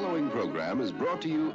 following program is brought to you.